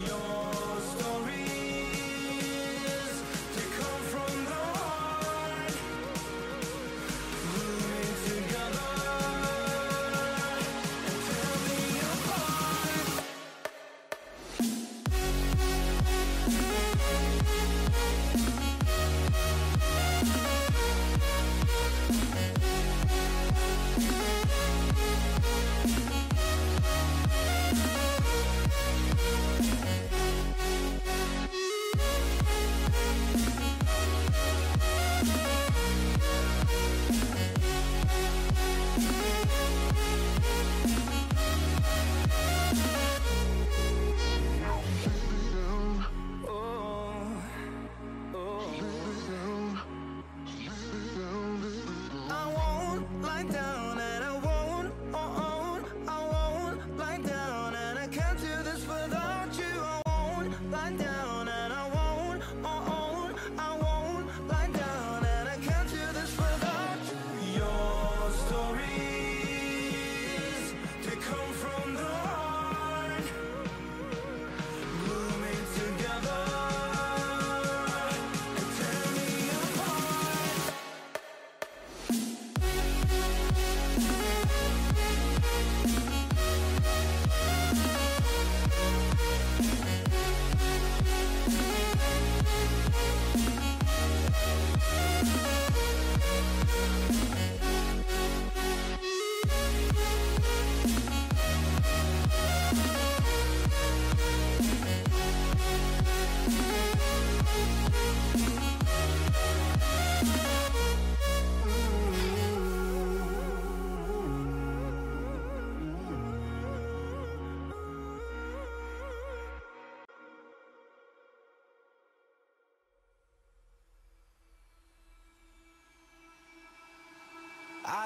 You're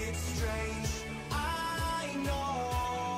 It's strange, I know,